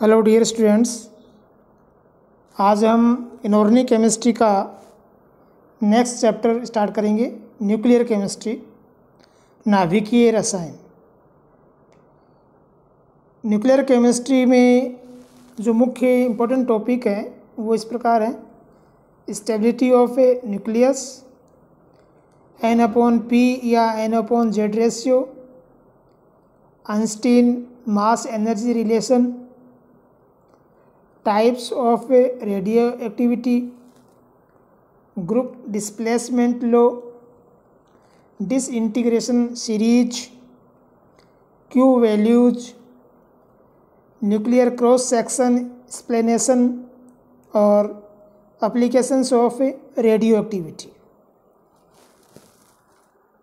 Hello dear students आज हम inorganic chemistry का नेक्स्ट चैप्टर स्टार्ट करेंगे न्यूक्लियर केमिस्ट्री नाभिकीय रसायन। न्यूक्लियर केमिस्ट्री में जो मुख्य इम्पोर्टेंट टॉपिक है, वो इस प्रकार है। Stability of a nucleus N upon P या N upon Z ratio Einstein mass energy relation types of radioactivity group displacement law disintegration series q values nuclear cross section explanation और applications of radioactivity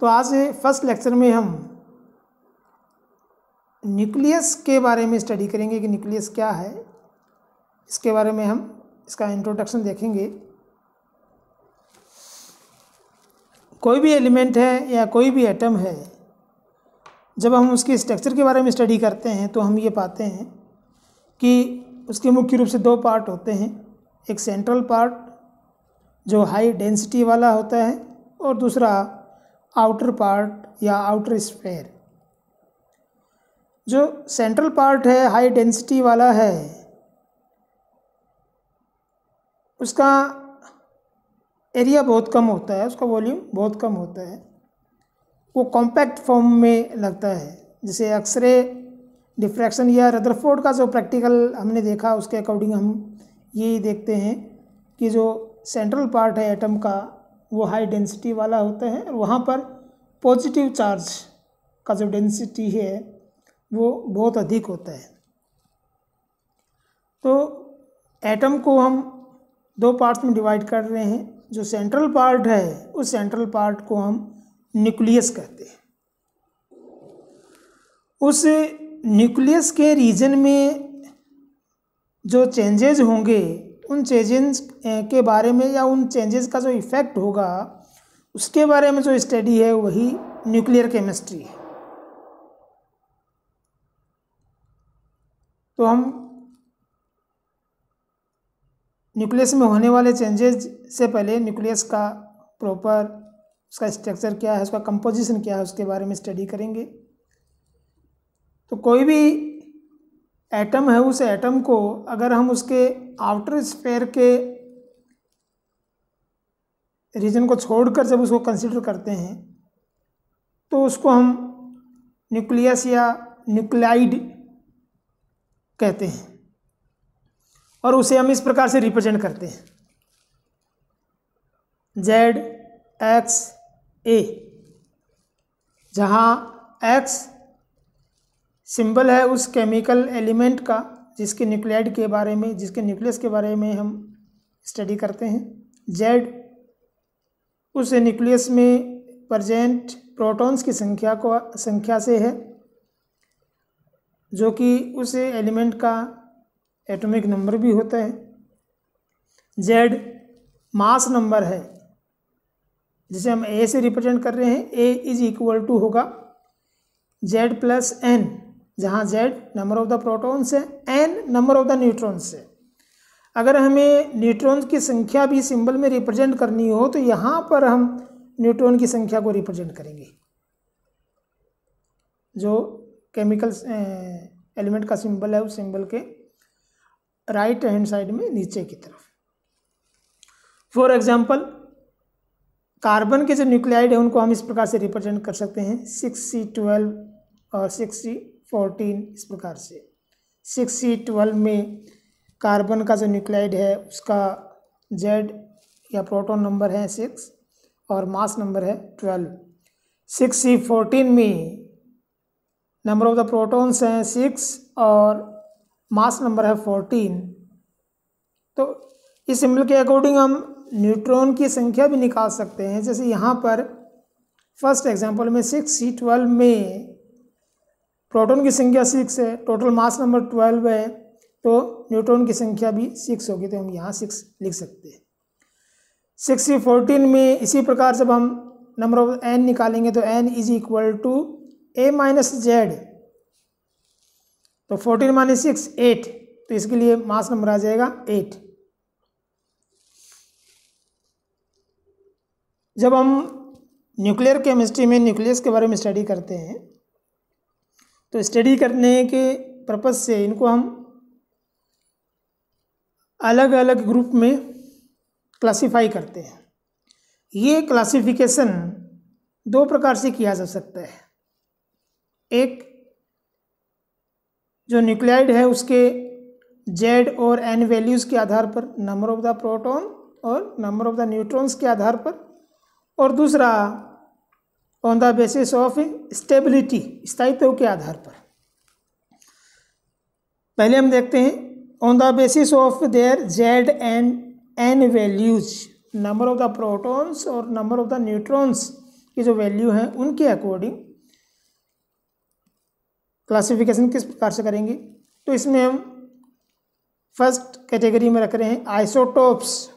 तो आज first lecture में हम nucleus के बारे में study करेंगे कि न्यूक्लियस क्या है इसके बारे में हम इसका इंट्रोडक्शन देखेंगे। कोई भी एलिमेंट है या कोई भी एटम है, जब हम उसके स्ट्रक्चर के बारे में स्टडी करते हैं तो हम ये पाते हैं कि उसके मुख्य रूप से दो पार्ट होते हैं। एक सेंट्रल पार्ट जो हाई डेंसिटी वाला होता है, और दूसरा आउटर पार्ट या आउटर स्फेयर जो सेंट्रल पार्ट है हाई डेंसिटी वाला है उसका एरिया बहुत कम होता है, उसका वॉल्यूम बहुत कम होता है। वो कॉम्पैक्ट फॉर्म में लगता है, जैसे एक्सरे डिफ्रैक्शन या रदरफोर्ड का जो प्रैक्टिकल हमने देखा, उसके अकॉर्डिंग हम यही देखते हैं कि जो सेंट्रल पार्ट है एटम का, वो हाई डेंसिटी वाला होता है और वहाँ पर पॉजिटिव चार्ज का जो डेंसिटी है, वो बहुत अधिक होता है। तो एटम को हम दो पार्ट्स में डिवाइड कर रहे हैं। जो सेंट्रल पार्ट है, उस सेंट्रल पार्ट को हम न्यूक्लियस कहते हैं। उस न्यूक्लियस के रीजन में जो चेंजेज होंगे, उन चेंजेस के बारे में या उन चेंजेस का जो इफ़ेक्ट होगा, उसके बारे में जो स्टडी है, वही न्यूक्लियर केमिस्ट्री है। तो हम न्यूक्लियस में होने वाले चेंजेस से पहले न्यूक्लियस का प्रॉपर उसका स्ट्रक्चर क्या है, उसका कंपोजिशन क्या है, उसके बारे में स्टडी करेंगे। तो कोई भी एटम है, उस एटम को अगर हम उसके आउटर स्फेयर के रीजन को छोड़कर जब उसको कंसिडर करते हैं तो उसको हम न्यूक्लियस या न्यूक्लाइड कहते हैं। और उसे हम इस प्रकार से रिप्रेजेंट करते हैं। जेड एक्स ए, जहाँ एक्स सिंबल है उस केमिकल एलिमेंट का, जिसके न्यूक्लियाइड के बारे में, जिसके न्यूक्लियस के बारे में हम स्टडी करते हैं। जेड उस न्यूक्लियस में प्रजेंट प्रोटॉन्स की संख्या को, संख्या से है, जो कि उस एलिमेंट का एटॉमिक नंबर भी होता है। जेड मास नंबर है, जिसे हम ए से रिप्रेजेंट कर रहे हैं। ए इज़ इक्वल टू होगा। जेड प्लस एन, जहाँ Z number of the protons है, N number of the neutrons है। अगर हमें न्यूट्रॉन्स की संख्या भी सिंबल में रिप्रेजेंट करनी हो तो यहाँ पर हम न्यूट्रॉन की संख्या को रिप्रेजेंट करेंगे। जो केमिकल एलिमेंट का सिंबल है, उस सिंबल के राइट हैंड साइड में नीचे की तरफ़। फॉर एग्ज़ाम्पल कार्बन के जो न्यूक्लियाइड है, उनको हम इस प्रकार से रिप्रेजेंट कर सकते हैं। सिक्स सी ट्वेल्व और सिक्स सी फोर्टीन इस प्रकार से। सिक्स सी ट्वेल्व में कार्बन का जो न्यूक्लियाइड है, उसका जेड या प्रोटॉन नंबर है सिक्स और मास नंबर है ट्वेल्व। सिक्स सी फोर्टीन में नंबर ऑफ़ द प्रोटॉन्स हैं सिक्स और मास नंबर है फोर्टीन। तो इस सिंबल के अकॉर्डिंग हम न्यूट्रॉन की संख्या भी निकाल सकते हैं। जैसे यहाँ पर फ़र्स्ट एग्जांपल में सिक्स, सी ट्वेल्व में प्रोटॉन की संख्या सिक्स है, टोटल मास नंबर ट्वेल्व है तो न्यूट्रॉन की संख्या भी सिक्स होगी तो हम यहाँ सिक्स लिख सकते हैं। सिक्स, सी फोर्टीन में इसी प्रकार जब हम नंबर ऑफ़ एन निकालेंगे तो N is equal to A minus Z. तो फोर्टीन माइनस सिक्स, एट। तो इसके लिए मास नंबर आ जाएगा एट। जब हम न्यूक्लियर केमिस्ट्री में न्यूक्लियस के बारे में स्टडी करते हैं तो स्टडी करने के पर्पज़ से इनको हम अलग अलग ग्रुप में क्लासिफाई करते हैं। ये क्लासिफिकेशन दो प्रकार से किया जा सकता है। एक जो न्यूक्लियाइड है उसके जेड और एन वैल्यूज़ के आधार पर, नंबर ऑफ़ द प्रोटॉन और नंबर ऑफ़ द न्यूट्रॉन्स के आधार पर, और दूसरा on the basis of stability स्थायित्व के आधार पर। पहले हम देखते हैं on the basis of their Z and N values number of the protons और नंबर ऑफ़ द न्यूट्रॉन्स की जो वैल्यू हैं, उनके अकॉर्डिंग क्लासिफिकेशन किस प्रकार से करेंगे? तो इसमें हम फ़र्स्ट कैटेगरी में रख रहे हैं आइसोटोप्स।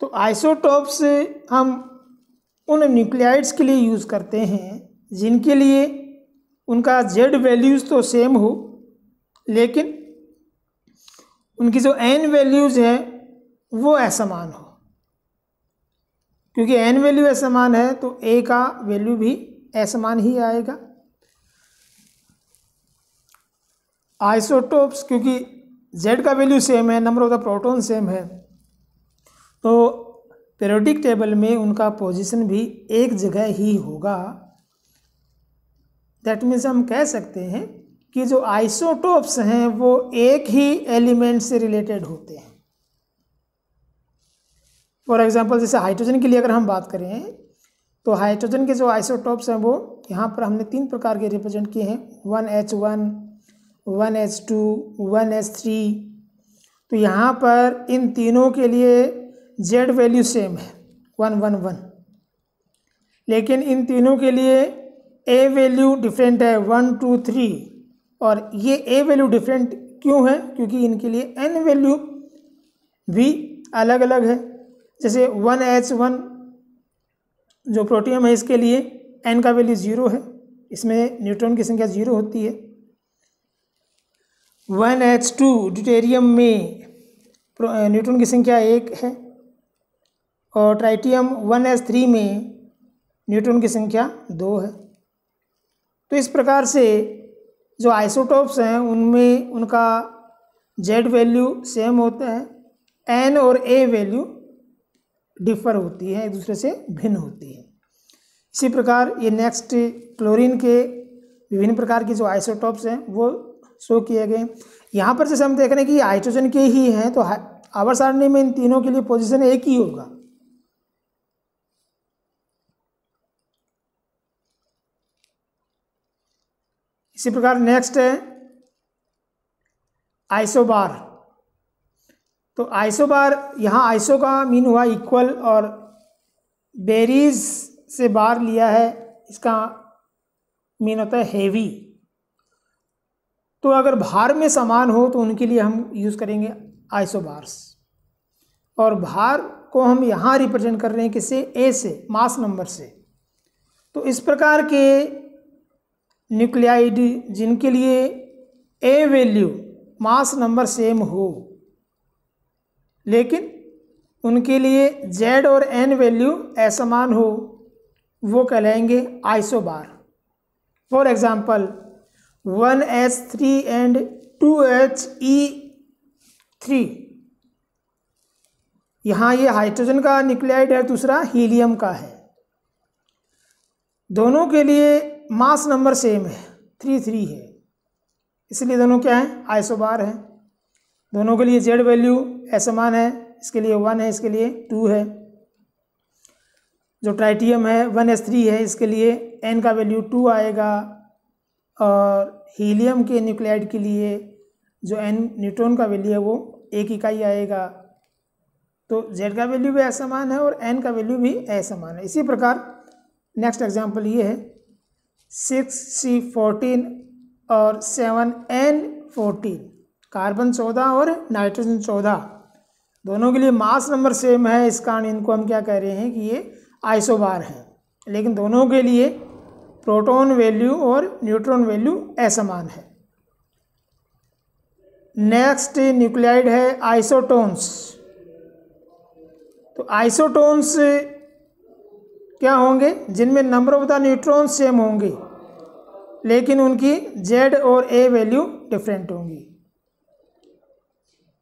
तो आइसोटोप्स हम उन न्यूक्लियाइड्स के लिए यूज़ करते हैं जिनके लिए उनका जेड वैल्यूज़ तो सेम हो, लेकिन उनकी जो एन वैल्यूज़ है वो असमान हो। क्योंकि एन वैल्यू असमान है तो ए का वैल्यू भी असमान ही आएगा। आइसोटोप्स, क्योंकि जेड का वैल्यू सेम है number of the proton same है। तो पेरोडिक टेबल में उनका पोजीशन भी एक जगह ही होगा। दैट मीन्स हम कह सकते हैं कि जो आइसोटोप्स हैं, वो एक ही एलिमेंट से रिलेटेड होते हैं। फॉर एग्जांपल जैसे हाइड्रोजन के लिए अगर हम बात करें तो हाइड्रोजन के जो आइसोटोप्स हैं, वो यहाँ पर हमने तीन प्रकार के रिप्रेजेंट किए हैं। One H one one H two, one H three. तो यहाँ पर इन तीनों के लिए जेड वैल्यू सेम है, वन वन वन। लेकिन इन तीनों के लिए ए वैल्यू डिफरेंट है, वन टू थ्री। और ये ए वैल्यू डिफरेंट क्यों है? क्योंकि इनके लिए एन वैल्यू भी अलग अलग है। जैसे वन एच वन, जो प्रोटियम है इसके लिए, एन का वैल्यू ज़ीरो है। इसमें न्यूट्रॉन की संख्या ज़ीरो होती है। वन एच टू ड्यूटेरियम में न्यूट्रॉन की संख्या एक है और ट्राइटियम वन एच थ्री में न्यूट्रॉन की संख्या दो है। तो इस प्रकार से जो आइसोटोप्स हैं, उनमें उनका जेड वैल्यू सेम होता है, एन और ए वैल्यू डिफर होती है, एक दूसरे से भिन्न होती है। इसी प्रकार ये नेक्स्ट क्लोरीन के विभिन्न प्रकार की जो आइसोटॉप्स हैं, वो शो किए गए। यहाँ पर जैसे हम देख रहे हैं कि हाइड्रोजन के ही हैं तो आवर सारणी में इन तीनों के लिए पोजीशन एक ही होगा। इसी प्रकार नेक्स्ट है आइसोबार तो आइसोबार यहाँ आइसो का मीन हुआ इक्वल और बेरीज से बार लिया है, इसका मीन होता है हेवी तो अगर भार में समान हो तो उनके लिए हम यूज़ करेंगे आइसोबार्स और भार को हम यहाँ रिप्रेजेंट कर रहे हैं किससे ए से मास नंबर से. तो इस प्रकार के न्यूक्लियाइड जिनके लिए A value mass number same हो, लेकिन उनके लिए जेड और एन वैल्यू असमान हो, वो कहलाएँगे isobar for example one H three and two H E three यहाँ ये हाइड्रोजन का न्यूक्लियाइड है, दूसरा हीलियम का है। दोनों के लिए मास नंबर सेम है थ्री थ्री है। इसलिए दोनों क्या है? आइसोबार हैं। दोनों के लिए जेड वैल्यू असमान है, इसके लिए वन है, इसके लिए टू है। जो ट्राइटियम है वन एस थ्री है, इसके लिए एन का वैल्यू टू आएगा और हीलियम के न्यूक्लियाइड के लिए जो एन न्यूट्रॉन का वैल्यू है वो एक इकाई आएगा। तो जेड का वैल्यू भी असमान है और एन का वैल्यू भी असमान है। इसी प्रकार नेक्स्ट एग्जांपल ये है। सिक्स सी फोर्टीन और सेवन एन फोर्टीन कार्बन चौदह और नाइट्रोजन चौदह। दोनों के लिए मास नंबर सेम है। इस कारण इनको हम क्या कह रहे हैं कि ये आइसोबार हैं। लेकिन दोनों के लिए प्रोटॉन वैल्यू और न्यूट्रॉन वैल्यू असमान है। नेक्स्ट न्यूक्लियाइड है आइसोटोन्स। तो आइसोटोन्स क्या होंगे? जिनमें number of the neutrons same होंगे, लेकिन उनकी जेड और ए वैल्यू डिफरेंट होंगी।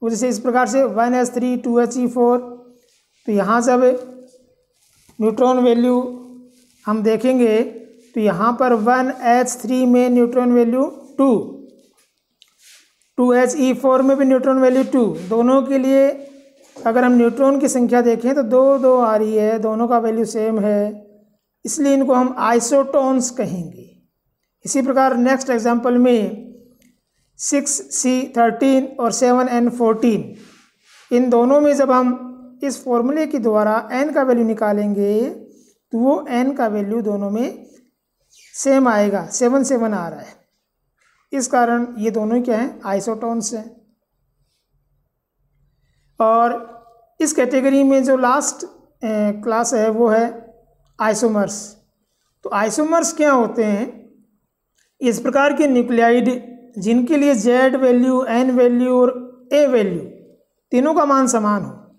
जैसे इस प्रकार से one H three, two H E four तो यहाँ जब न्यूट्रॉन वैल्यू हम देखेंगे। तो यहाँ पर वन एच थ्री में neutron value two two H E four में भी न्यूट्रॉन वैल्यू टू। दोनों के लिए अगर हम न्यूट्रॉन की संख्या देखें तो दो दो आ रही है, दोनों का वैल्यू सेम है। इसलिए इनको हम आइसोटोन्स कहेंगे। इसी प्रकार नेक्स्ट एग्ज़ाम्पल में सिक्स सी थर्टीन और सेवन एन फोर्टीन। इन दोनों में जब हम इस फॉर्मूले के द्वारा एन का वैल्यू निकालेंगे तो वो एन का वैल्यू दोनों में सेम आएगा, सेवन सेवन आ रहा है। इस कारण ये दोनों क्या हैं? आइसोटोन्स हैं। और इस कैटेगरी में जो लास्ट क्लास है, वो है आइसोमर्स तो आइसोमर्स क्या होते हैं? इस प्रकार के न्यूक्लियाइड जिनके लिए जेड वैल्यू एन वैल्यू और ए वैल्यू तीनों का मान समान हो।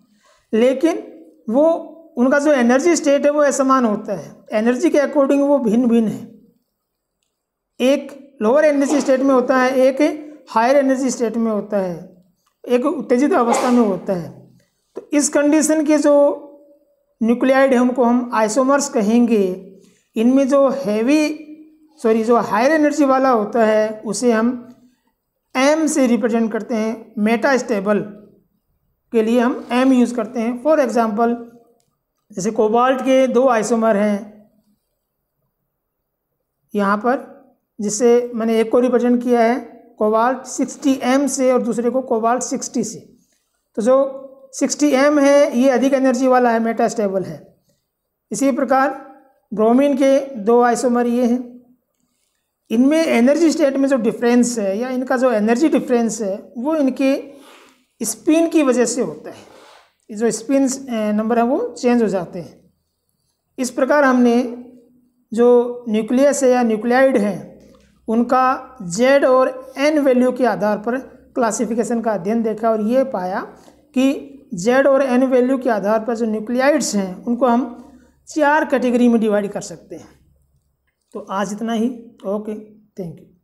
लेकिन वो, उनका जो एनर्जी स्टेट है, वो असमान होता है। एनर्जी के अकॉर्डिंग वो भिन्न भिन्न है। एक लोअर एनर्जी स्टेट में होता है, एक हायर एनर्जी स्टेट में होता है, एक उत्तेजित अवस्था में होता है। तो इस कंडीशन के जो न्यूक्लियाइड है उनको हम आइसोमर्स कहेंगे, इनमें जो हैवी सॉरी जो हायर एनर्जी वाला होता है, उसे हम एम से रिप्रेजेंट करते हैं मेटा स्टेबल के लिए हम एम यूज़ करते हैं। फॉर एग्जांपल जैसे कोबाल्ट के दो आइसोमर हैं, यहाँ पर जिससे मैंने एक को रिप्रेजेंट किया है कोबाल्ट 60 एम से और दूसरे को कोबाल्ट 60 से। तो जो 60 एम है, ये अधिक एनर्जी वाला है मेटा स्टेबल है। इसी प्रकार ब्रोमीन के दो आइसोमर ये हैं। इनमें एनर्जी स्टेट में जो डिफरेंस है, या इनका जो एनर्जी डिफरेंस है, वो इनके स्पिन की वजह से होता है। जो स्पिन नंबर है, वो चेंज हो जाते हैं। इस प्रकार हमने जो न्यूक्लियस है या न्यूक्लियाइड हैं उनका जेड और एन वैल्यू के आधार पर क्लासिफिकेशन का अध्ययन देखा और ये पाया कि जेड और एन वैल्यू के आधार पर जो न्यूक्लियाइड्स हैं, उनको हम चार कैटेगरी में डिवाइड कर सकते हैं। तो आज इतना ही। Okay, thank you.